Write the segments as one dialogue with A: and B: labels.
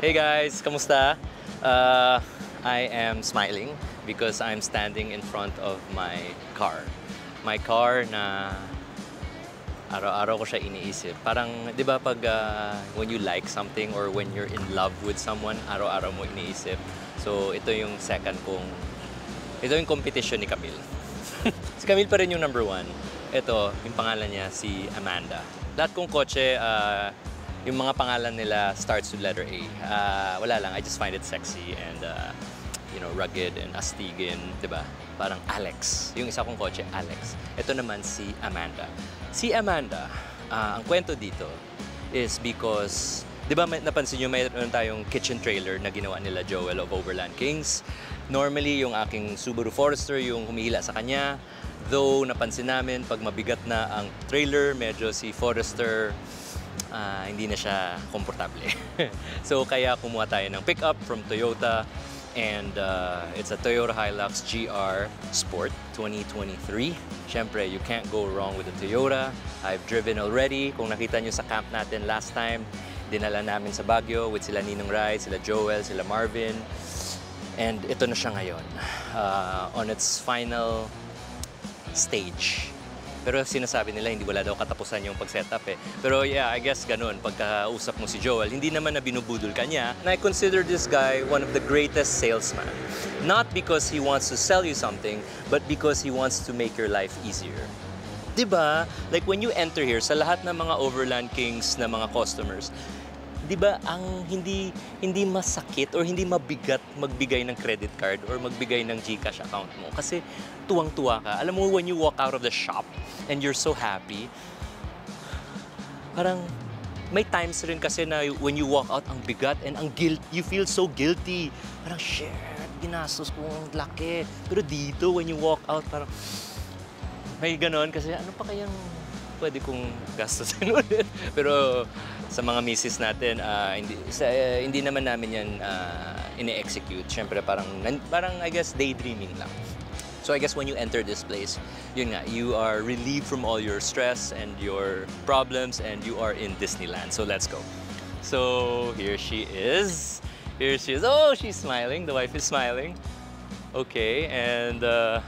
A: Hey guys, kamusta? Uh, I am smiling because I'm standing in front of my car. My car na araw-araw ko siya iniisip. Parang, di ba pag uh, when you like something or when you're in love with someone, araw-araw mo iniisip. So ito yung second kong, ito yung competition ni Camille. si Camille pa rin yung number one. Ito, yung pangalan niya, si Amanda. Lahat kong kotse, uh, yung mga pangalan nila starts with letter A. Uh, wala lang, I just find it sexy and uh, you know, rugged and astigin, di ba? Parang Alex. Yung isa kong kotse, Alex. Ito naman si Amanda. Si Amanda, uh, ang kwento dito is because, di ba napansin nyo, mayroon tayong kitchen trailer na ginawa nila Joel of Overland Kings. Normally, yung aking Subaru Forester, yung humihila sa kanya. Though, napansin namin, pag mabigat na ang trailer, medyo si Forester, ah, hindi na siya komportable. so kaya kumuha tayo ng pickup from Toyota and uh, it's a Toyota Hilux GR Sport 2023. Siyempre, you can't go wrong with the Toyota. I've driven already. Kung nakita nyo sa camp natin last time, dinala namin sa Baguio with sila Ninong Rai, sila Joel, sila Marvin. And ito na siya ngayon uh, on its final stage. Pero sinasabi nila hindi wala daw katapusan yung pag-setup eh. Pero yeah, I guess ganun. Pagkausap mo si Joel, hindi naman na binubudol ka niya. And I consider this guy one of the greatest salesman. Not because he wants to sell you something, but because he wants to make your life easier. 'Di ba? Like when you enter here, sa lahat ng mga Overland Kings na mga customers, 'di ba ang hindi hindi masakit or hindi mabigat magbigay ng credit card or magbigay ng GCash account mo kasi tuwang-tuwa ka. Alam mo when you walk out of the shop and you're so happy, parang may times rin kasi na when you walk out ang bigat and ang guilt, you feel so guilty. Parang shit, ginastos ko ang laki. Pero dito when you walk out parang may ganon kasi ano pa kayang pwede kong gastusin ulit. Pero sa mga misis natin, ah, hindi, sa, eh, hindi naman namin yan ah, ine-execute. Siyempre parang, parang I guess daydreaming lang. So I guess when you enter this place, yun nga, you are relieved from all your stress and your problems and you are in Disneyland. So let's go. So here she is. Here she is. Oh, she's smiling. The wife is smiling. Okay, and uh,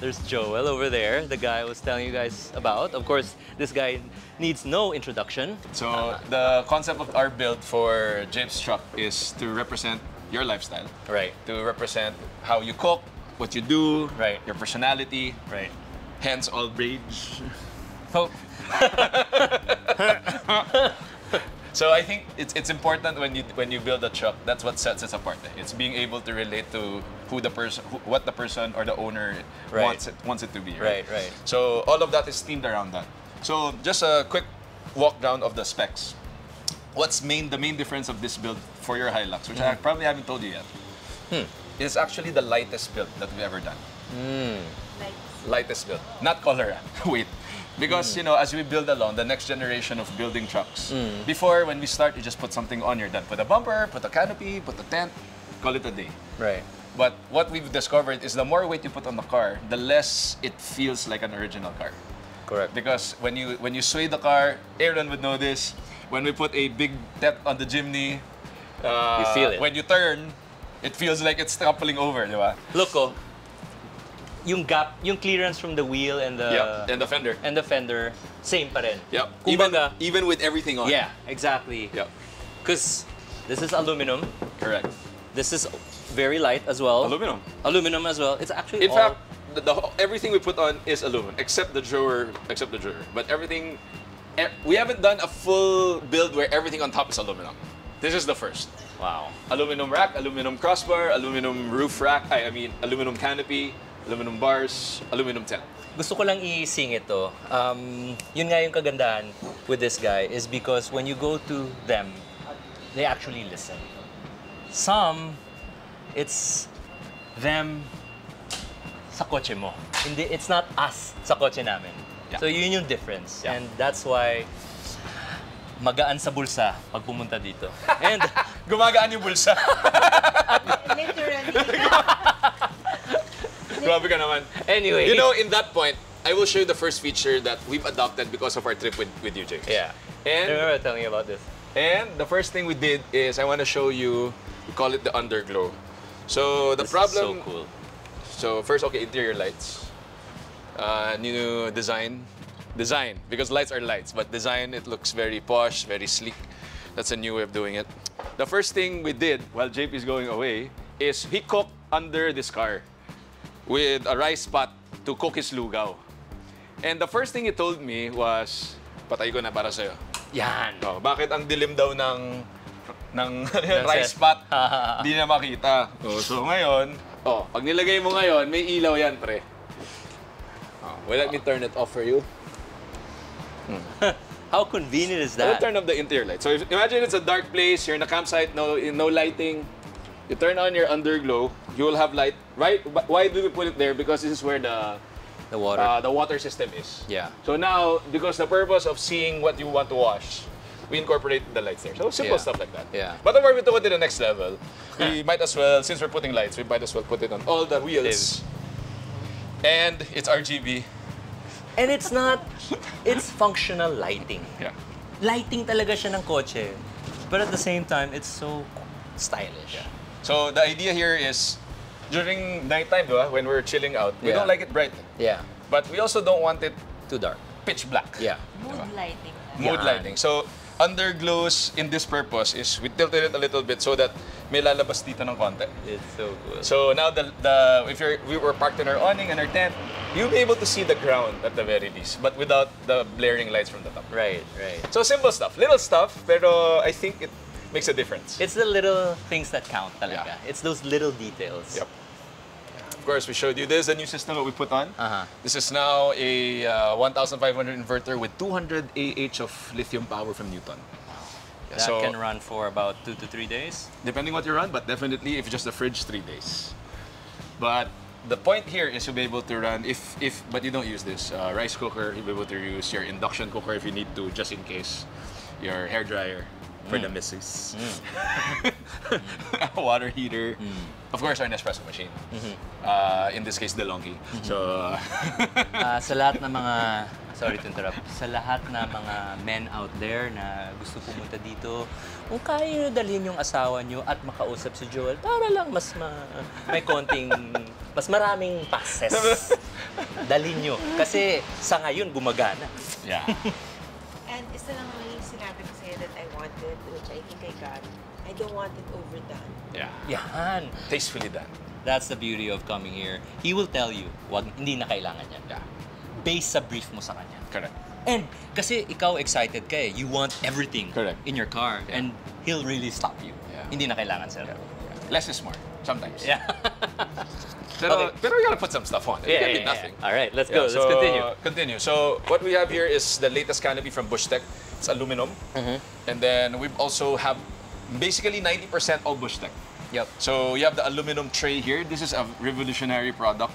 A: there's Joel over there, the guy I was telling you guys about. Of course, this guy needs no introduction.
B: So the concept of our build for James Truck is to represent your lifestyle,
A: Right,
B: to represent how you cook, what you do,
A: Right.
B: your personality,
A: right.
B: hence all rage.
A: Oh,
B: So I think it's, it's important when you when you build a truck. That's what sets it apart. It's being able to relate to who the person, what the person or the owner
A: Right.
B: wants it wants it to be.
A: Right, right.
B: So all of that is themed around that. So just a quick walk down of the specs. What's main the main difference of this build for your Hilux, which I mm-hmm. probably haven't told you yet, hmm. is actually the lightest build that we've ever done. Hmm.
C: Like,
B: lightest build, not color. Wait, because you know, as we build along the next generation of building trucks, before when we start, you just put something on, you're done. Put a bumper, put a canopy, put a tent, call it a day.
A: right.
B: But what we've discovered is the more weight you put on the car, the less it feels like an original car.
A: Correct.
B: Because when you when you sway the car, Aaron would know this. When we put a big tent on the chimney, uh,
A: You feel it.
B: When you turn, it feels like it's toppling over, di ba?
A: Look, oh, yung gap, yung clearance from the wheel and the
B: yeah. And the fender.
A: and the fender, same pa rin.
B: Yep. Even,
A: Kumbaga,
B: even with everything on.
A: yeah, exactly.
B: Yep.
A: Because this is aluminum.
B: Correct.
A: This is very light as well.
B: Aluminum.
A: Aluminum as well. It's actually
B: In
A: all,
B: fact, the, the, everything we put on is aluminum, except the drawer, except the drawer. But everything, we haven't done a full build where everything on top is aluminum. This is the first.
A: wow.
B: Aluminum rack, aluminum crossbar, aluminum roof rack, I, I mean, aluminum canopy, aluminum bars, aluminum tent.
A: Gusto ko lang i-sing ito. Um, yun nga yung kagandahan with this guy is because when you go to them, they actually listen. Some, it's them sa kotse mo. Hindi, it's not us sa kotse namin.
B: Yeah.
A: So yun yung difference.
B: Yeah.
A: And that's why magaan sa bulsa pag pumunta dito. And
B: Gumagaan yung bulsa. ka naman.
A: anyway,
B: You know, in that point, I will show you the first feature that we've adopted because of our trip with, with you, James.
A: yeah.
B: And
A: Remember telling you about this?
B: And the first thing we did is I want to show you, we call it the underglow. So the
A: This is
B: problem,
A: so cool.
B: so first, okay, interior lights. Uh, new design. Design, because lights are lights, but design, it looks very posh, very sleek. That's a new way of doing it. The first thing we did while JP is going away is he cooked under this car with a rice pot to cook his lugaw. And the first thing he told me was, patay ko na para sa'yo.
A: Yan.
B: Oh, bakit ang dilim daw ng ng rice pot? Di na makita. Oh, so ngayon, oh, pag nilagay mo ngayon, may ilaw yan, pre. Oh, will let me turn it off for you.
A: How convenient is that?
B: turn up the interior light. So if, imagine it's a dark place, you're in a campsite, no no lighting. You turn on your underglow, you will have light. Right? Why do we put it there? Because this is where the
A: The water.
B: uh, the water system is.
A: Yeah.
B: So now, because the purpose of seeing what you want to wash, we incorporate the lights there. So simple
A: Yeah.
B: stuff like that.
A: Yeah.
B: But then where we took it to the next level, we might as well, since we're putting lights, we might as well put it on all the wheels. And it's RGB.
A: And it's not, it's functional lighting.
B: Yeah.
A: Lighting talaga siya ng kotse. But at the same time, it's so stylish.
B: So the idea here is during nighttime, diba, when we're chilling out, we
A: Yeah.
B: don't like it bright.
A: Yeah.
B: But we also don't want it
A: Too dark.
B: pitch black.
A: Yeah.
C: Mood lighting.
B: Mood lighting. So, underglows in this purpose is we tilted it a little bit so that may lalabas dito ng konti.
A: It's so cool.
B: So now the, the if you're we were parked in our awning and our tent, you'll be able to see the ground at the very least, but without the blaring lights from the top.
A: Right, right.
B: So simple stuff, little stuff, pero I think it makes a difference.
A: It's the little things that count talaga.
B: Yeah.
A: It's those little details.
B: Yep. Of course, we showed you this, the new system that we put on.
A: Uh-huh.
B: This is now a uh, 1,500 inverter with 200 AH of lithium power from Newton.
A: That
B: so,
A: can run for about two to three days.
B: depending what you run, but definitely if just the fridge, three days. But the point here is you'll be able to run if if but you don't use this uh, rice cooker. You'll be able to use your induction cooker if you need to, just in case. Your hair dryer for the missus. Water heater. Of course, our Nespresso machine. Uh, in this case, DeLonghi. So
A: Ah, sa lahat ng mga sorry to interrupt. Sa lahat ng mga men out there na gusto pumunta dito, kung kaya nyo dalhin yung asawa nyo at makausap si Joel, para lang mas ma- may konting, mas maraming passes. dalhin nyo. Kasi sa ngayon, gumagana.
B: yeah.
C: And isa lang naman yung sinabi ko sa'yo that I wanted, which I think I got. I don't want it overdone.
B: Yeah.
A: Yan.
B: Tastefully done.
A: That's the beauty of coming here. He will tell you, wag, hindi na kailangan yan.
B: Yeah.
A: Based sa brief mo sa kanya.
B: Correct.
A: And kasi ikaw excited ka eh. You want everything
B: Correct.
A: in your car. And he'll really stop you.
B: Yeah.
A: Hindi na kailangan, sir.
B: Less is more. Sometimes.
A: Yeah.
B: Pero,
A: Okay.
B: pero you gotta put some stuff on. It
A: yeah,
B: can't
A: yeah,
B: be
A: yeah.
B: nothing.
A: All right, let's
B: Yeah,
A: go.
B: so,
A: let's continue.
B: Continue. So what we have here is the latest canopy from Bushtec. It's aluminum,
A: Mm-hmm.
B: and then we also have basically 90% all bush tech.
A: Yep.
B: So you have the aluminum tray here. This is a revolutionary product,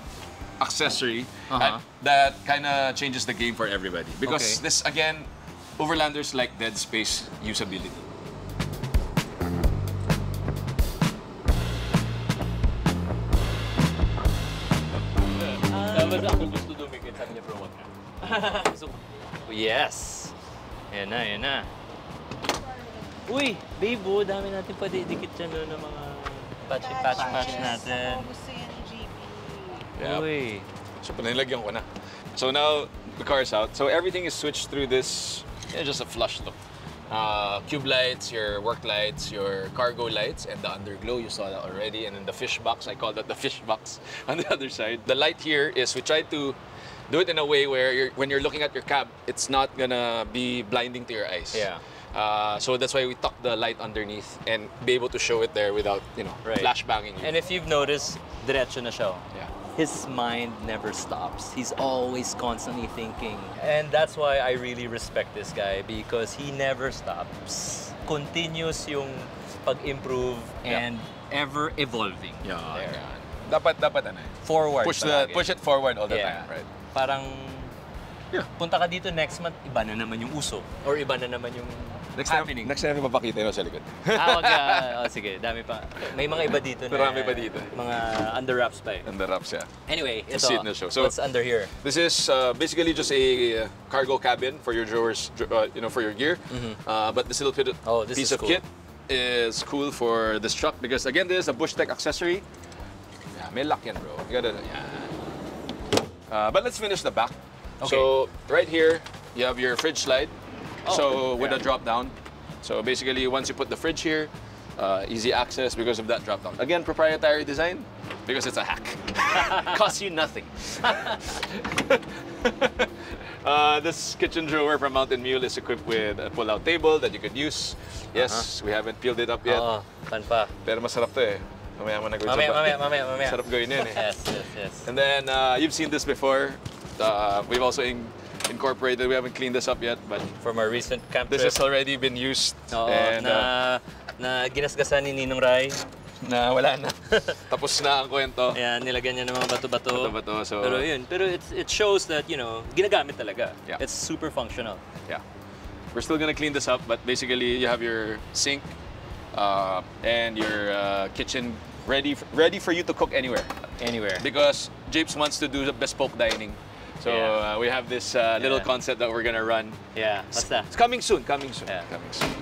B: accessory,
A: Uh-huh.
B: that kind of changes the game for everybody because
A: Okay.
B: this again, overlanders like dead space usability.
A: Dapat ako gusto dumikit. Sabi niya, bro, wag na. So, yes. Yan na, yan na. Uy, babe, oh, dami natin pwede idikit dyan no, ng mga patch, patch, patch natin.
C: Ako gusto yan ni JP.
B: Yeah.
A: Uy.
B: So pinilagyan ko na. So now the car is out. So everything is switched through this. Yeah, just a flush look. Uh, cube lights, your work lights, your cargo lights, and the underglow. You saw that already. And then the fish box. I call that the fish box on the other side. The light here is we tried to do it in a way where you're, when you're looking at your cab, it's not gonna be blinding to your eyes.
A: Yeah.
B: Uh, so that's why we tuck the light underneath and be able to show it there without, you know,
A: Right.
B: flash banging you.
A: And if you've noticed, diretso na siya. oh.
B: yeah.
A: His mind never stops. He's always constantly thinking. And that's why I really respect this guy because he never stops. Continuous yung pag-improve
B: Yeah.
A: and ever evolving.
B: Yeah,
A: There.
B: yeah. Dapat, dapat ano eh.
A: Forward
B: Push the push it forward all the
A: Yeah.
B: time, right?
A: Parang
B: Yeah.
A: punta ka dito next month, iba na naman yung uso. Or iba na naman yung
B: Next time,
A: happening.
B: next time mapakita yun sa likod.
A: ah, wag, ah, oh, sige, dami pa. May mga iba dito na.
B: Marami pa dito.
A: Mga under wraps pa eh.
B: The wraps, yeah.
A: Anyway, ito.
B: see it in the show. So-
A: what's under here?
B: This is uh, basically just a uh, cargo cabin for your drawers, dr- uh, you know, for your gear. Uh, but this little bit.
A: Oh, this
B: piece of
A: cool.
B: kit is cool for this truck because again, this is a Bush Tech accessory. Yeah, may lock yan, bro. You gotta, yeah. Uh, but let's finish the back. So right here, you have your fridge slide. so with
A: yeah.
B: a drop down. So basically, once you put the fridge here, uh, easy access because of that drop down. Again, proprietary design because it's a hack. Costs you nothing. Uh, this kitchen drawer from Mountain Mule is equipped with a pull-out table that you could use. Yes, we haven't peeled it up yet.
A: Oo, pan pa.
B: Pero masarap to eh. Mamaya mo na gawin sa
A: Mamaya,
B: ba-
A: mamaya, mamaya, mamaya.
B: Sarap gawin yan eh.
A: Yes, yes, yes.
B: And then uh, you've seen this before. Uh, we've also in- incorporated. We haven't cleaned this up yet, but
A: From our recent camp
B: this
A: trip.
B: has already been used.
A: Oo,
B: and
A: na,
B: uh,
A: na ginasgasan ni Ninong Rai.
B: na wala na. Tapos na ang kwento.
A: Ayan, nilagyan niya ng mga bato-bato.
B: Bato-bato, so-
A: Pero yun, pero it's, it shows that, you know, ginagamit talaga.
B: Yeah.
A: It's super functional.
B: Yeah. We're still gonna clean this up, but basically you have your sink uh, and your uh, kitchen ready ready for you to cook anywhere.
A: Anywhere.
B: Because Japes wants to do the bespoke dining. So
A: Yeah.
B: uh, we have this uh, little
A: Yeah.
B: concept that we're gonna run.
A: Yeah, what's that?
B: It's coming soon, coming soon,
A: Yeah.
B: coming soon.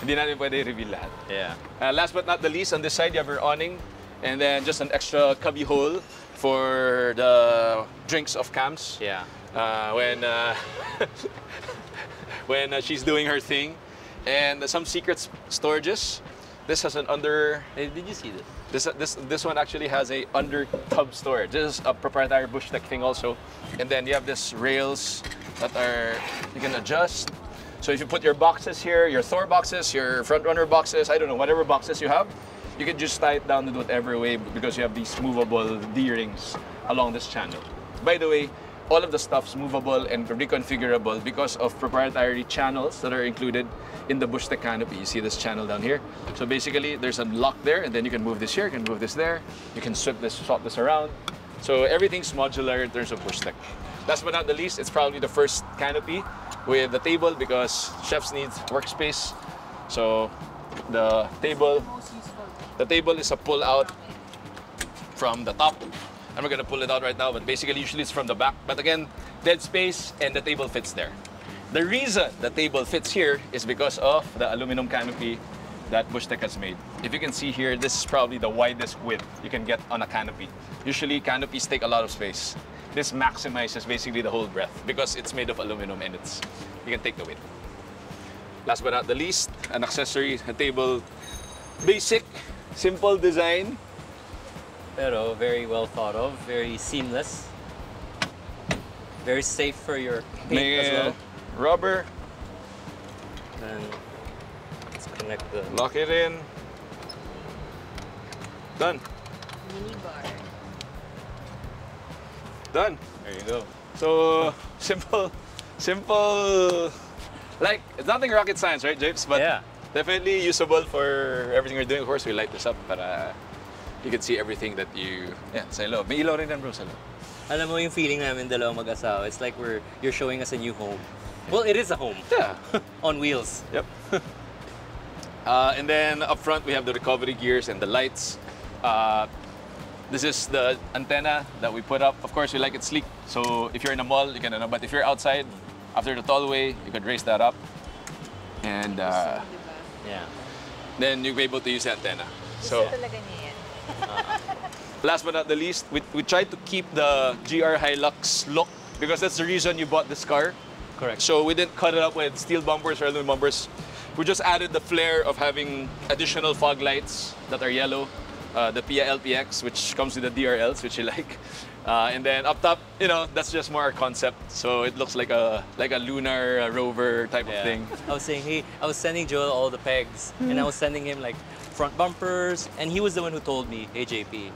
B: Hindi natin pwede reveal lahat.
A: Yeah.
B: Uh, last but not the least, on this side you have your awning, and then just an extra cubby hole for the drinks of cams.
A: Yeah.
B: Uh, when uh, when uh, she's doing her thing, and some secret storages. This has an under.
A: Hey, did you see this?
B: This this this one actually has a under tub storage. This is a proprietary Bush Tech thing also, and then you have this rails that are you can adjust. So if you put your boxes here, your Thor boxes, your front runner boxes, I don't know, whatever boxes you have, you can just tie it down in whatever way because you have these movable D rings along this channel. By the way, all of the stuff's movable and reconfigurable because of proprietary channels that are included in the Bush Tech canopy. You see this channel down here. So basically, there's a lock there, and then you can move this here, you can move this there, you can swap this, swap this around. So everything's modular in terms of Bush Tech. Last but not the least, it's probably the first canopy with the table because chefs need workspace. So the table, the table is a pull out from the top. I'm not gonna pull it out right now, but basically usually it's from the back. But again, dead space and the table fits there. The reason the table fits here is because of the aluminum canopy that Bushtec has made. If you can see here, this is probably the widest width you can get on a canopy. Usually canopies take a lot of space. This maximizes basically the whole breadth because it's made of aluminum and it's you can take the weight. Last but not the least, an accessory, a table. Basic, simple design,
A: Pero very well thought of, very seamless. Very safe for your paint
B: May
A: as uh, well.
B: Rubber,
A: And let's connect the
B: lock it in. Done.
C: Mini bar.
B: Done.
A: There you go.
B: So simple, simple. Like it's nothing rocket science, right, Japes? But
A: Yeah.
B: definitely usable for everything we're doing. Of course, we light this up para uh, you can see everything that you. Yeah, sa loob. May ilaw rin yan, bro, sa loob.
A: Alam mo yung feeling namin dalawang mag-asawa, it's like we're you're showing us a new home. Well, it is a home
B: Yeah.
A: on wheels.
B: Yep. uh, and then up front we have the recovery gears and the lights. Uh, this is the antenna that we put up. Of course, we like it sleek. So if you're in a mall, you can. Ano, but if you're outside, after the tollway, you could raise that up, and uh,
A: Yeah.
B: then you'll be able to use the antenna. So
C: Gusto talaga niya yan.
B: last but not the least, we, we tried to keep the GR Hilux look because that's the reason you bought this car.
A: Correct.
B: So we didn't cut it up with steel bumpers or aluminum bumpers. We just added the flair of having additional fog lights that are yellow, uh, the PIAA LPX, which comes with the DRLs, which you like, uh, and then up top, you know, that's just more our concept. So it looks like a like a lunar uh, rover type of thing.
A: I was saying, hey, I was sending Joel all the pegs, and I was sending him like front bumpers, and he was the one who told me, hey JP,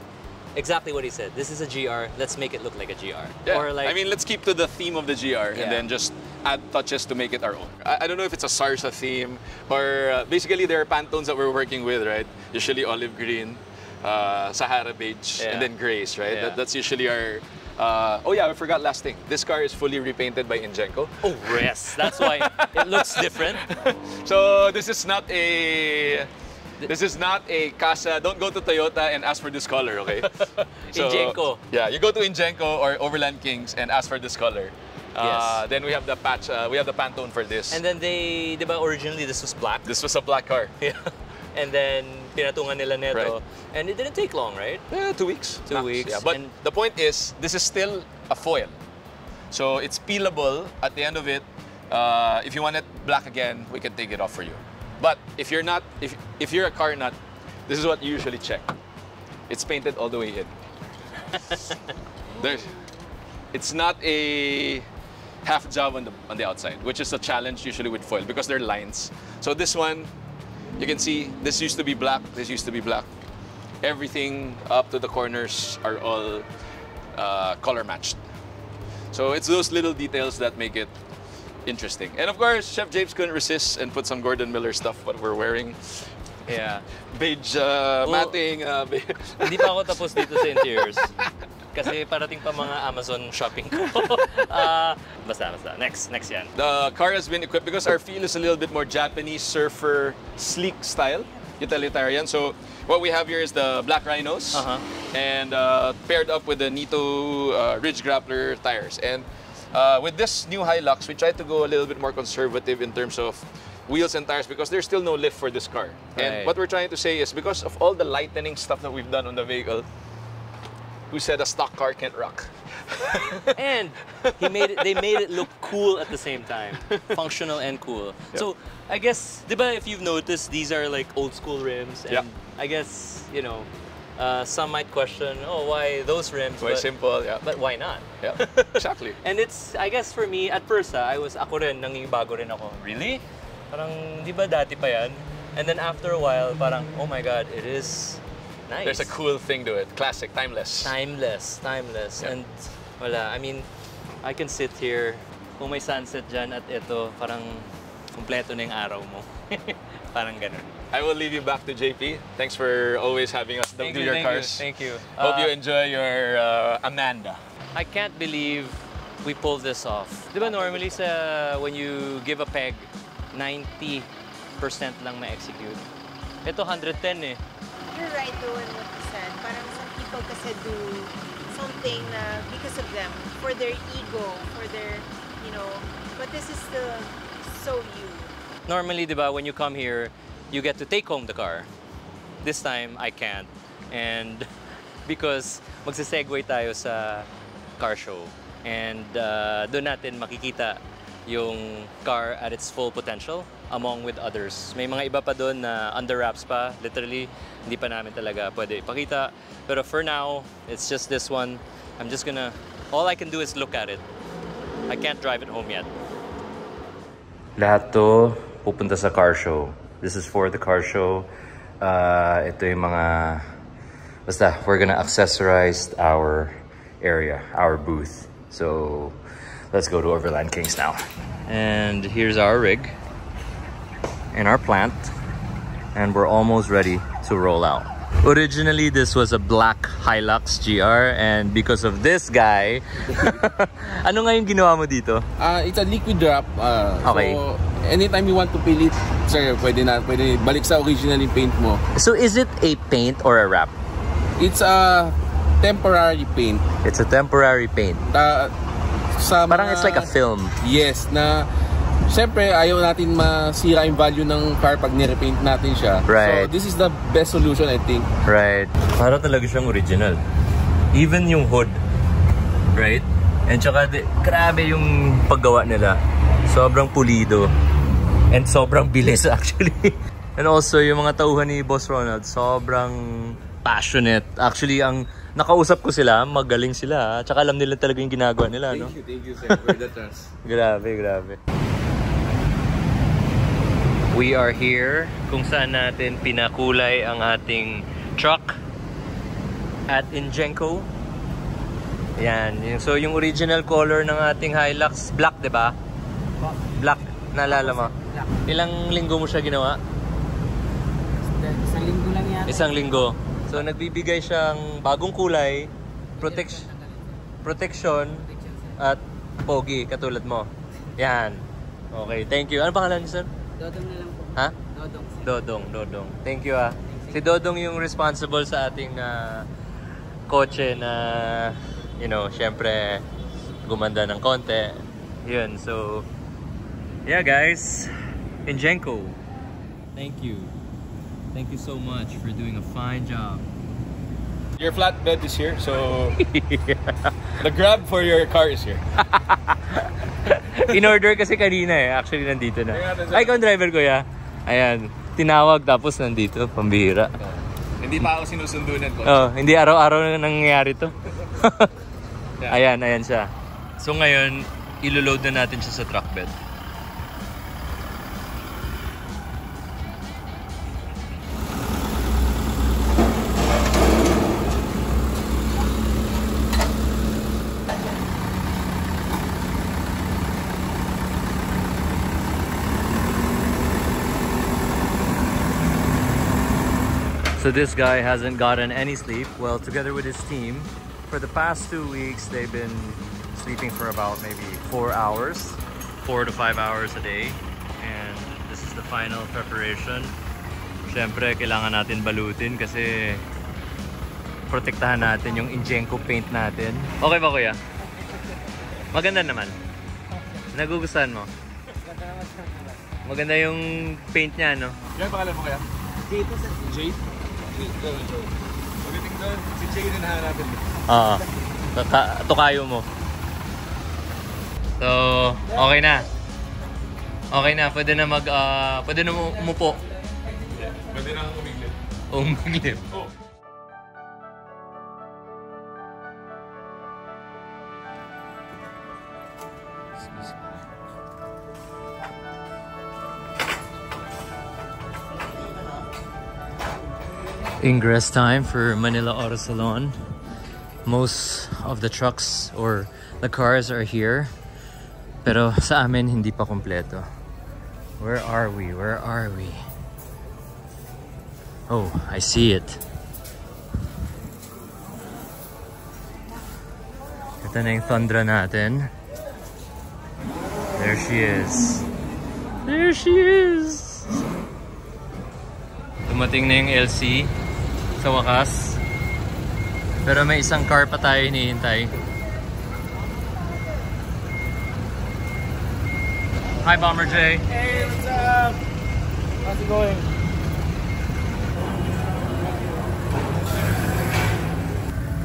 A: exactly what he said. This is a GR. Let's make it look like a GR.
B: Yeah.
A: Or like,
B: I mean, let's keep to the theme of the GR
A: Yeah.
B: and then just add touches to make it our own. I, I don't know if it's a Sarsa theme or uh, basically there are Pantones that we're working with, right? Usually olive green, uh, Sahara beige,
A: Yeah.
B: and then grays, right? That, that's usually our Uh, oh yeah, I forgot last thing. This car is fully repainted by Ingenco.
A: Oh, yes. That's why it looks different.
B: So this is not a this is not a Casa. Don't go to Toyota and ask for this color, okay? So,
A: Ingenco.
B: Yeah, you go to Ingenco or Overland Kings and ask for this color. Uh, then we have the patch. Uh, we have the Pantone for this.
A: And then they, di ba originally this was black?
B: this was a black car.
A: Yeah. And then pinatungan nila.
B: Right.
A: And it didn't take long, right?
B: Yeah, two weeks.
A: Two weeks,
B: Yeah, but
A: and-
B: the point is, this is still a foil. So it's peelable at the end of it. Uh, if you want it black again, we can take it off for you. But if you're not, if, if you're a car nut, this is what you usually check. It's painted all the way in. There's, it's not a half job on the, on the outside, which is a challenge usually with foil because there are lines. So this one, you can see this used to be black, this used to be black. Everything up to the corners are all uh, color matched. So it's those little details that make it interesting. And of course, Chef James couldn't resist and put some Gordon Miller stuff what we're wearing.
A: Yeah.
B: Beige uh,
A: Well-
B: matting. Uh, be-
A: Hindi pa ako tapos dito sa interiors. Kasi parating pa mga Amazon shopping ko. Ah, basta, basta. Next, next yan.
B: The car has been equipped because our feel is a little bit more Japanese surfer sleek style, utilitarian. So what we have here is the black rhinos
A: Uh-huh.
B: and uh, paired up with the Nitto uh, Ridge Grappler tires. And uh, with this new Hilux, we tried to go a little bit more conservative in terms of wheels and tires because there's still no lift for this car. And what we're trying to say is because of all the lightening stuff that we've done on the vehicle, who said a stock car can't rock?
A: And he made it, they made it look cool at the same time. Functional and cool. So, I guess, if you've noticed, these are like old school rims. And
B: Yeah.
A: I guess, you know, uh, some might question, oh, why those rims?
B: Very
A: but,
B: simple, yeah.
A: but why not?
B: yeah, exactly.
A: And it's, I guess for me, at first, ah, I was, ako rin, nangingibago rin ako. Really? Parang, di ba dati pa yan? And then after a while, parang, oh my God, it is nice.
B: There's a cool thing to it. Classic, timeless.
A: Timeless, timeless.
B: Yeah.
A: And wala, I mean, I can sit here, kung may sunset dyan at ito, parang kumpleto na yung araw mo. parang ganun.
B: I will leave you back to JP. Thanks for always having us do your cars.
A: Thank you.
B: Hope you
A: Uh,
B: enjoy your uh, Amanda.
A: I can't believe we pulled this off. Di ba normally sa when you give a peg, 90% lang ma-execute. Ito 110 eh.
C: You're right though in what you said. Parang some people kasi do something na because of them, for their ego, for their, you know, but this is still so you.
A: Normally, di ba, when you come here, you get to take home the car. This time, I can't. And because magsisegue tayo sa car show. And uh, doon natin makikita yung car at its full potential among with others. May mga iba pa doon na under wraps pa. Literally, hindi pa namin talaga pwede ipakita. Pero for now, it's just this one. I'm just gonna, all I can do is look at it. I can't drive it home yet. Lahat to pupunta sa car show. This is for the car show. Uh, ito yung mga... Basta, we're gonna accessorize our area, our booth. So, let's go to Overland Kings now. And here's our rig and our plant. And we're almost ready to roll out. Originally, this was a black Hilux GR and because of this guy, ano nga yung ginawa mo dito?
D: Ah, it's a liquid wrap. ah,
A: Okay.
D: So, anytime you want to peel it, sir, pwede na, pwede balik sa original yung paint mo.
A: So is it a paint or a wrap?
D: It's a temporary paint.
A: It's a temporary paint.
D: Ta, sa
A: Parang
D: mga-
A: it's like a film.
D: Yes, na Siyempre, ayaw natin masira yung value ng car pag nirepaint natin siya.
A: Right.
D: So, this is the best solution, I think.
A: Right. Para talaga siyang original. Even yung hood. Right? And tsaka, grabe yung paggawa nila. Sobrang pulido. And sobrang bilis actually. And also, yung mga tauhan ni Boss Ronald, sobrang passionate. Actually, ang nakausap ko sila, magaling sila. Tsaka alam nila talaga yung ginagawa nila, no?
D: you, thank you, sir, for the trust.
A: Grabe, grabe. We are here kung saan natin pinakulay ang ating truck at Ingenco. Yan. So, yung original color ng ating Hilux, black, di ba? Black. Naalala mo? Ilang linggo mo siya ginawa?
E: Isang linggo lang yan.
A: Isang linggo. So, nagbibigay siyang bagong kulay, protection. protection, at pogi, katulad mo. Yan. Okay, thank you. Ano pangalan niyo, sir?
E: Dodong na lang po.
A: Ha?
E: Dodong.
A: Dodong, Dodong. Thank you ah. Si Dodong yung responsible sa ating ah, kotse na, you know, syempre, gumanda ng konti. Yun, so, yeah guys, Injenko, thank you. Thank you so much for doing a fine job.
B: Your flatbed is here, so the grab for your car is here.
A: In-order kasi kanina eh. Actually, nandito na. Ay, ikaw ang driver ko ya. Ayan. Tinawag tapos nandito. Pambihira.
B: Hindi pa ako sinusundunan ko.
A: Oh, hindi araw-araw na nangyayari to. ayan, ayan siya. So ngayon, ilo-load na natin siya sa truck bed. So this guy hasn't gotten any sleep. Well, together with his team, for the past two weeks, they've been sleeping for about maybe four hours, four to five hours a day. And this is the final preparation. Siyempre, kailangan natin balutin kasi protektahan natin yung Injenko paint natin. Okay ba kuya? Maganda naman. Nagugustuhan mo? Maganda yung paint niya, no?
B: Yan pangalan mo kaya?
E: Dito sa
B: Jay? Pagdating doon, si din nahanapin.
A: Oo. Tukayo mo. So, okay na. Okay na, pwede na mag, ah, pwede na mu- umupo.
B: Pwede na umiglit.
A: Umiglip.
B: Oh.
A: Ingress time for Manila Auto Salon. Most of the trucks or the cars are here. Pero sa amin, hindi pa kompleto. Where are we? Where are we? Oh, I see it. Ito na yung Tundra natin. There she is. There she is! Dumating na yung LC sa wakas. Pero may isang car pa tayo hinihintay. Hi, Bomber J.
E: Hey, what's up? How's it going?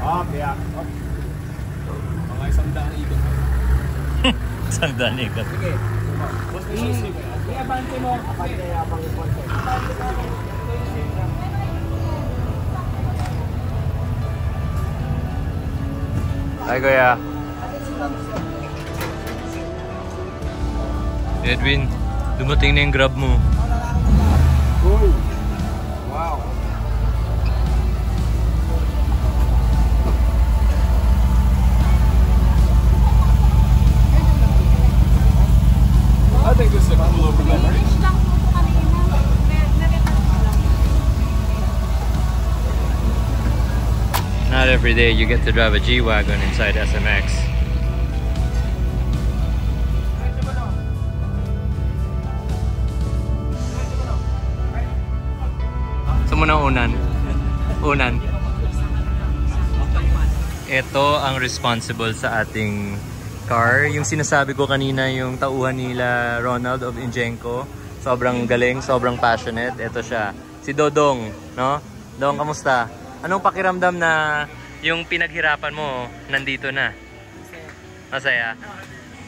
E: Up, yeah. Up.
B: Mga isang daan ikot.
A: Isang daan ikot.
E: Sige. I-abante mo. Abante, abang yung konti.
A: Hi, Kuya. Edwin, dumating na yung grab mo. Every day you get to drive a G-Wagon inside SMX. Saan mo na unan? Unan. Ito ang responsible sa ating car. Yung sinasabi ko kanina, yung tauhan nila Ronald of Injenko. Sobrang galing, sobrang passionate. Ito siya. Si Dodong, no? Dong, kamusta? Anong pakiramdam na yung pinaghirapan mo nandito na? Masaya.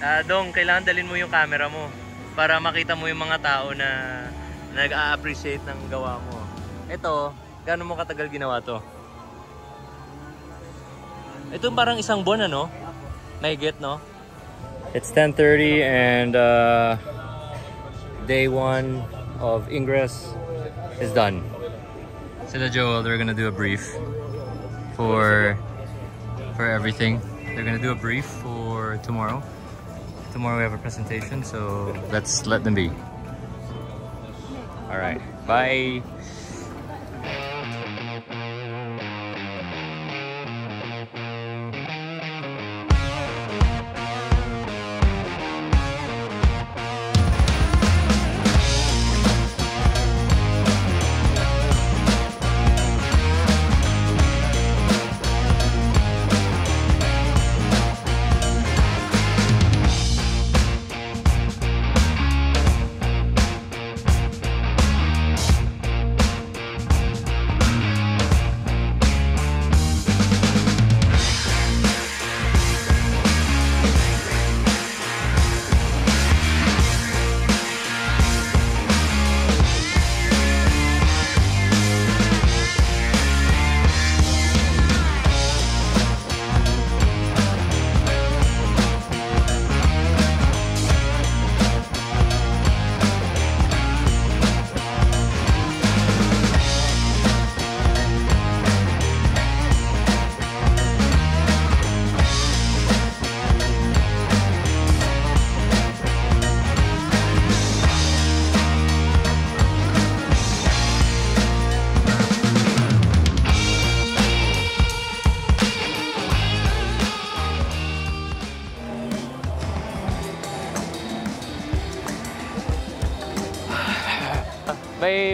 A: Ah, Dong, kailangan dalhin mo yung camera mo para makita mo yung mga tao na nag-a-appreciate ng gawa mo. Ito, gaano mo katagal ginawa to? Ito parang isang buwan ano? May get no? It's 10.30 and uh, day one of Ingress is done. Sila Joel, they're gonna do a brief for for everything. They're gonna do a brief for tomorrow. Tomorrow we have a presentation, so let's let them be. All right, bye.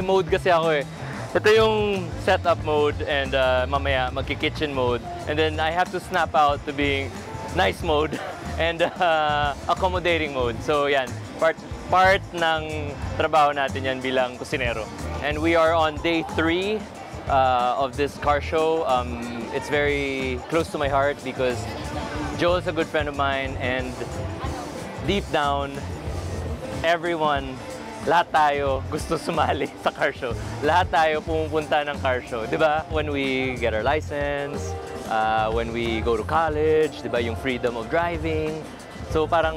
A: Mode kasi ako eh. Ito yung setup mode and uh, mamaya magki-kitchen mode. And then I have to snap out to being nice mode and uh, accommodating mode. So yan, part part ng trabaho natin yan bilang kusinero. And we are on day three uh, of this car show. Um, it's very close to my heart because Joel's a good friend of mine and deep down, everyone, lahat tayo gusto sumali sa car show. Lahat tayo pumupunta ng car show. 'Di ba? When we get our license, uh, when we go to college, 'di ba yung freedom of driving. So parang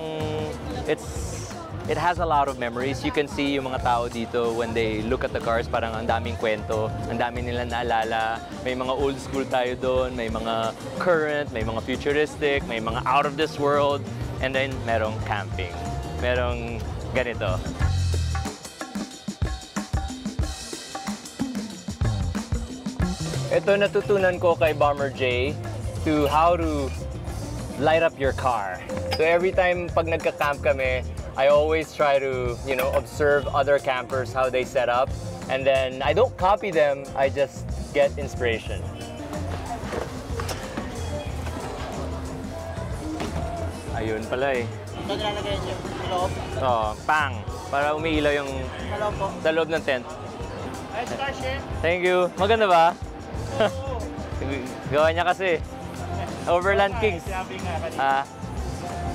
A: it's it has a lot of memories. You can see yung mga tao dito when they look at the cars, parang ang daming kwento, ang dami nila naalala. May mga old school tayo doon, may mga current, may mga futuristic, may mga out of this world, and then merong camping. Merong ganito. Ito natutunan ko kay Bomber J to how to light up your car. So every time pag nagka-camp kami, I always try to, you know, observe other campers how they set up and then I don't copy them, I just get inspiration. Ayun pala eh.
E: Ito nilalagay niyo sa loob.
A: Oh, pang para umiilaw yung
E: Sa loob po.
A: sa loob ng tent.
E: Star chef.
A: Thank you. Maganda ba? Gawa niya kasi. Overland Kings. Ah,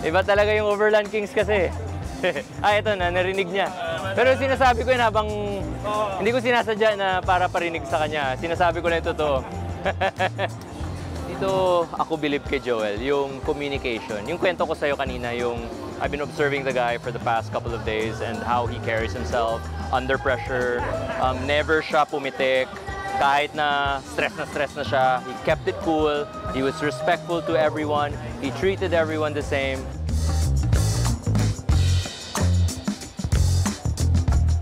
A: iba talaga yung Overland Kings kasi. ah, ito na, narinig niya. Pero sinasabi ko yun habang hindi ko sinasadya na para parinig sa kanya. Sinasabi ko na ito to. Dito ako believe kay Joel, yung communication. Yung kwento ko sa'yo kanina, yung I've been observing the guy for the past couple of days and how he carries himself under pressure. Um, never siya pumitik. Kahit na stress na stress na siya, he kept it cool. He was respectful to everyone. He treated everyone the same.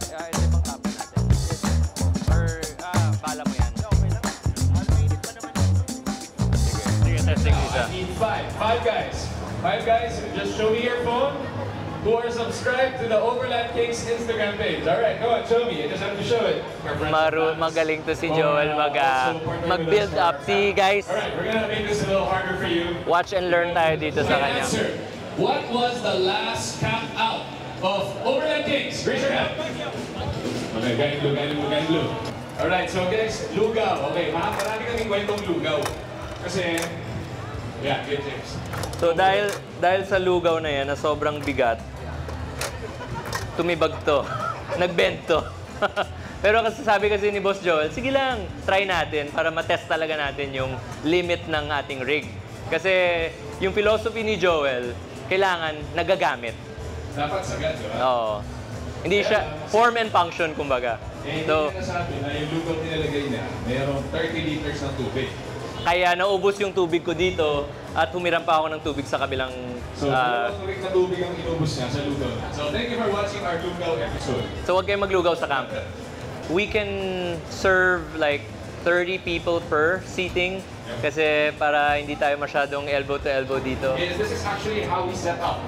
A: Ito yung pang-top natin. Or, bala mo yan. Sige, sige, testing isa.
B: I need five. Five guys. Five guys, just show me your phone who are subscribed to the Overlap Kings Instagram page. All right, come on, show me. You just have to show it.
A: Maru, magaling to si
B: Oh,
A: Joel
B: uh,
A: mag,
B: with
A: mag-build up. See guys,
B: All right, we're gonna make this a little harder for you.
A: watch and learn tayo dito sa kanya.
B: answer. What was the last camp out of Overlap Kings? Raise your hand. Okay, galing blue, galing blue. Alright, so guys, lugaw. Okay, ma- marami kaming kwentong lugaw. Kasi, yeah, good James.
A: So dahil dahil sa lugaw na yan na sobrang bigat, tumibag to. Nagbend to. Pero kasi sabi kasi ni Boss Joel, sige lang, try natin para matest talaga natin yung limit ng ating rig. Kasi yung philosophy ni Joel, kailangan nagagamit.
B: Dapat sagad, di ba?
A: Oo. Hindi siya form and function kumbaga.
B: Eh,
A: So,
B: hindi niya nasabi na yung lugaw nilalagay niya, mayroong 30 liters ng tubig.
A: Kaya naubos yung tubig ko dito at humiram pa ako ng tubig sa kabilang
B: So, dalawang tubig na tubig ang inubos niya sa lugaw. So, thank you for watching our lugaw episode.
A: So huwag kayong maglugaw sa camp. We can serve like 30 people per seating kasi para hindi tayo masyadong elbow to elbow dito.
B: Is this is actually how we set up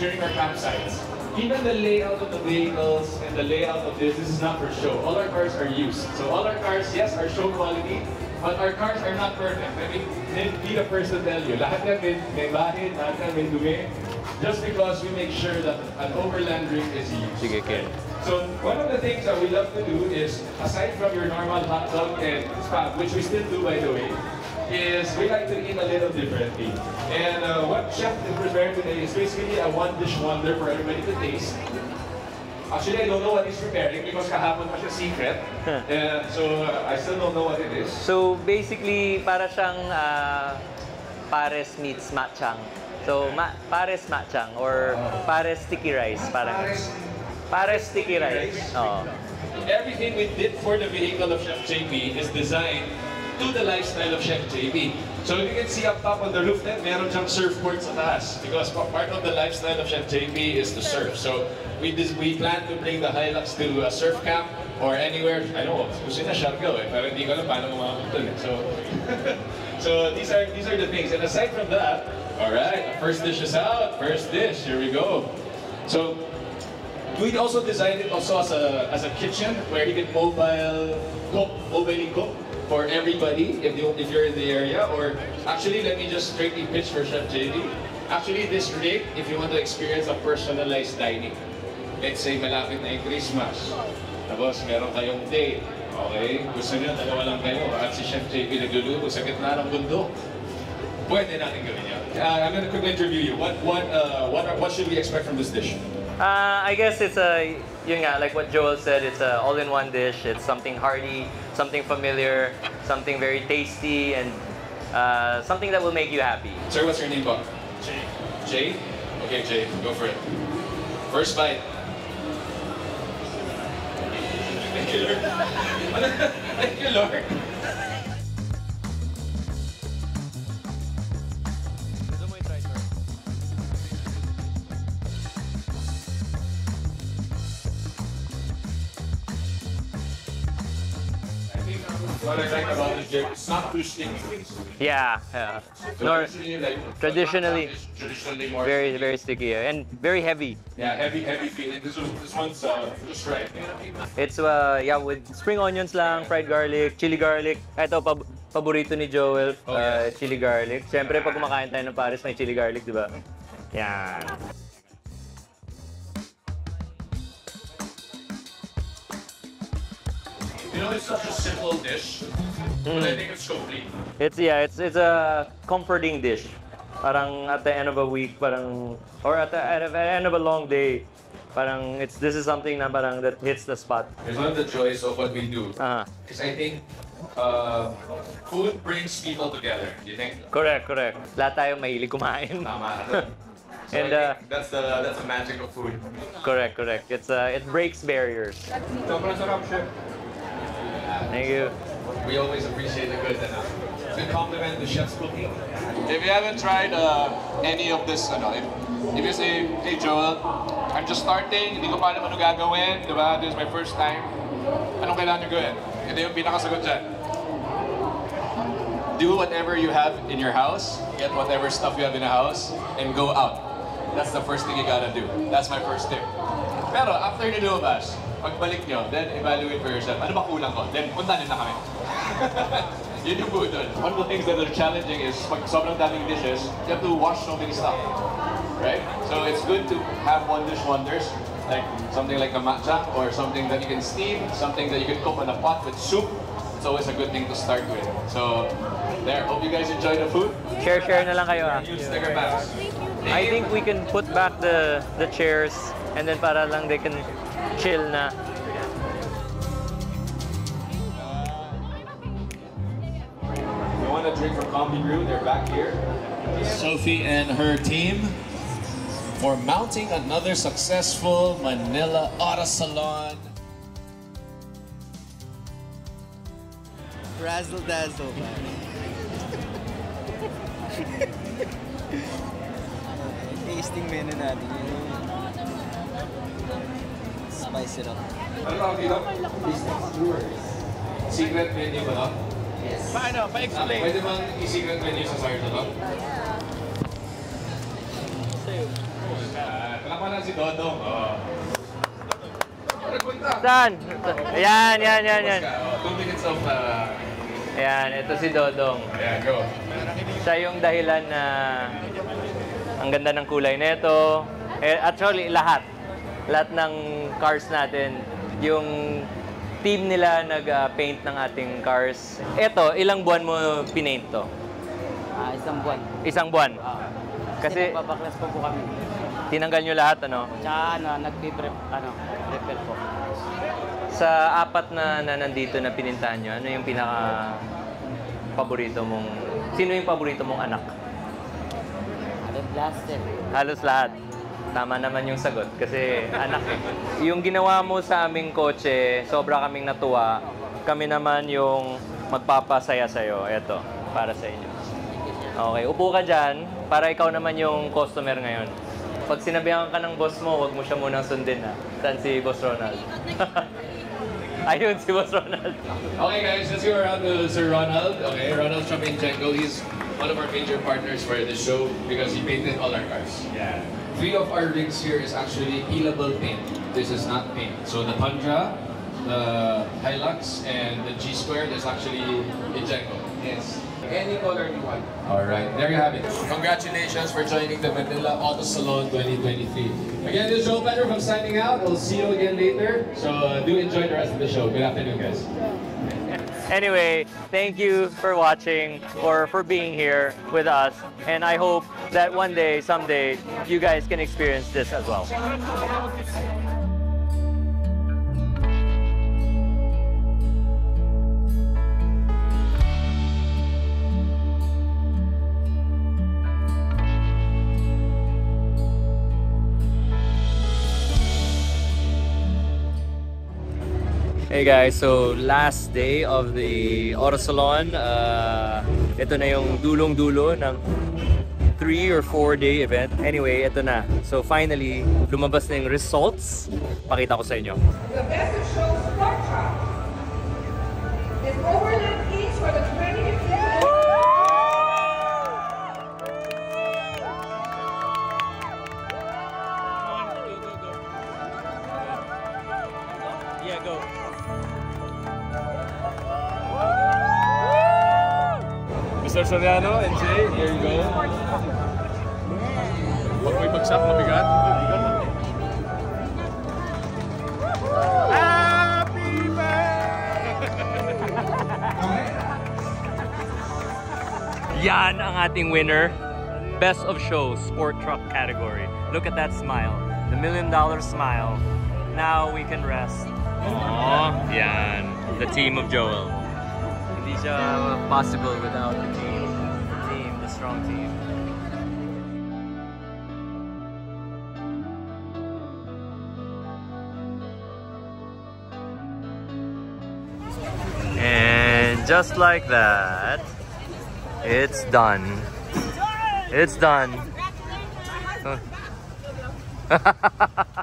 B: during our campsites. Even the layout of the vehicles and the layout of this, this is not for show. All our cars are used. So all our cars, yes, are show quality, but our cars are not perfect. I mean, need a person tell you. Lahat yan may, may bahid, lahat yan may dumi. Just because we make sure that an overland is used.
A: Sige, Ken.
B: So one of the things that we love to do is, aside from your normal hot dog and spam, which we still do by the way, is we like to eat a little differently. And uh, what Chef is preparing today is basically a one-dish wonder for everybody to taste. Actually, I don't know what he's preparing because kahapon pa siya secret. Uh, so uh, I still don't know what it is.
A: So basically, para siyang ah, pares meets matchang. So ma pares matchang or pares sticky rice. Parang
B: Pares-
A: pares sticky rice. Oo.
B: Everything we did for the vehicle of Chef JP is designed to the lifestyle of Chef JP. So if you can see up top on the roof then, meron siyang surfboard sa taas. Because part of the lifestyle of Chef JP is to surf. So we we plan to bring the Hilux to a surf camp or anywhere. I don't know, gusto na Siargao eh, pero hindi ko alam paano dun eh. So, so these are these are the things. And aside from that, all right, first dish is out. First dish, here we go. So we also designed it also as a as a kitchen where you can mobile cook, mobile cook for everybody if you if you're in the area. Or actually, let me just straightly pitch for Chef JP. Actually, this rig, if you want to experience a personalized dining, let's say malapit na Christmas, tapos meron kayong date, okay? Gusto niyo, dalawa lang kayo, at si Chef JP nagluluto sa gitna ng bundok. Pwede natin gawin yan. Uh, I'm gonna quickly interview you. What what uh, what what should we expect from this dish?
A: Uh, I guess it's a, yun nga, like what Joel said, it's a all-in-one dish. It's something hearty, something familiar, something very tasty, and uh, something that will make you happy.
B: Sir, what's your name, Bob? Jay. Jay? Okay, Jay, go for it. First bite. Thank you, Lord. Thank you, Lord. It's not too sticky.
A: Yeah, yeah.
B: So
A: Nor,
B: usually, like,
A: traditionally-
B: traditionally
A: very, very sticky yeah, and very heavy.
B: yeah heavy heavy feeling. This this one's uh, just right.
A: It's uh, yeah with spring onions lang, fried garlic, chili garlic. Ito pab- paborito ni Joel,
B: Oh,
A: uh,
B: yeah.
A: chili garlic. Siyempre pag kumakain tayo ng pares may chili garlic, di ba? Yan.
B: Know, it's such a simple dish, but I think it's complete.
A: It's yeah, it's it's a comforting dish. Parang at the end of a week, parang or at the, at the end of a long day, parang it's this is something na parang that hits the spot.
B: It's one of the joys of what we do.
A: Ah,
B: Because I think uh, food brings people together. Do you think?
A: correct, correct. Lahat tayo mahilig kumain.
B: Tama. So
A: And,
B: I
A: uh,
B: that's the that's the magic of food.
A: correct, correct. It's uh, it breaks barriers.
B: Sobrang sarap, chef.
A: Thank you.
B: We always appreciate the good and good compliment to chef's cooking. If you haven't tried uh, any of this, ano, if, if you say, hey Joel, I'm just starting, hindi ko pa alam ano gagawin, di ba? This is my first time. Anong kailangan nyo gawin? Ito yung pinakasagot dyan. Do whatever you have in your house, get whatever stuff you have in the house, and go out. That's the first thing you gotta do. That's my first tip. Pero after nyo lumabas, pagbalik nyo, then evaluate for yourself. Ano ba kulang ko? Then punta nyo na kami. Yun yung budol. One of the things that are challenging is pag sobrang daming dishes, you have to wash so many stuff. Right? So it's good to have one dish wonders, like something like a matcha or something that you can steam, something that you can cook on a pot with soup. It's always a good thing to start with. So there, hope you guys enjoy the food.
A: Share share na lang kayo ah.
B: Use sticker packs.
A: I think we can put back the the chairs and then para lang they can chill na.
B: You want to drink from Combi Brew? They're back here. Sophie and her team for mounting another successful Manila Auto Salon.
E: Razzle dazzle. Tasting menu natin yun. Spice it up.
B: Ano tawag dito? Secret menu ba to?
D: Paano? Pa-explain.
B: Pwede bang i-secret menu sa Sardo to? Ah, Palakpakan si Dodong. Oh. Nagpunta.
A: Saan? Ayan, yan, yan, yan.
B: Oh, Two minutes of... Uh,
A: Ayan, ito si Dodong.
B: ayan, go.
A: Siya yung dahilan na ang ganda ng kulay nito. Eh, actually, lahat. Lahat ng cars natin, yung team nila nag-paint ng ating cars. Ito, ilang buwan mo pinaint to?
E: Ah, isang buwan.
A: Isang buwan.
E: Ah.
A: Kasi-
E: nagpapaklas po po kami.
A: Tinanggal nyo lahat, ano?
E: Tsaka ano, nagpiprep, ano, repair po.
A: Sa apat na, na nandito na pinintahan nyo, ano yung pinaka paborito mong... Sino yung paborito mong anak?
E: Ano, blaster.
A: Halos lahat. Tama naman yung sagot kasi anak. Yung ginawa mo sa aming kotse, sobra kaming natuwa. Kami naman yung magpapasaya sa'yo. Ito, para sa inyo. Okay, upo ka dyan para ikaw naman yung customer ngayon. Pag sinabihan ka ng boss mo, wag mo siya munang sundin ha. Saan si Boss Ronald? Ayun, si Boss Ronald.
B: Okay guys, let's go around to Sir Ronald. Okay, Ronald from Injengo. He's one of our major partners for this show because he painted all our cars. Yeah. Three of our rigs here is actually peelable paint. This is not paint. So the Tundra, the Hilux, and the G Squared is actually Ijeco. Yes. Any color you want. All right, there you have it. Congratulations for joining the Manila Auto Salon 2023. Again, this is Joe Pedro from signing out. We'll see you again later. So uh, do enjoy the rest of the show. Good afternoon, guys.
A: Anyway, thank you for watching or for being here with us. And I hope that one day, someday, you guys can experience this as well. Hey guys, so last day of the Auto Salon. Uh, ito na yung dulong-dulo ng 3 or 4 day event. Anyway, ito na. So finally, lumabas na yung results. Pakita ko sa inyo.
F: The best of show sport
B: Mr. Soriano and Jay, here you go. What we books Pag may bagsak, mabigat.
A: Yan ang ating winner. Best of show, sport truck category. Look at that smile. The million dollar smile. Now we can rest. Aww, yan. The team of Joel. Hindi siya possible without the team. Just like that, it's done. It's done.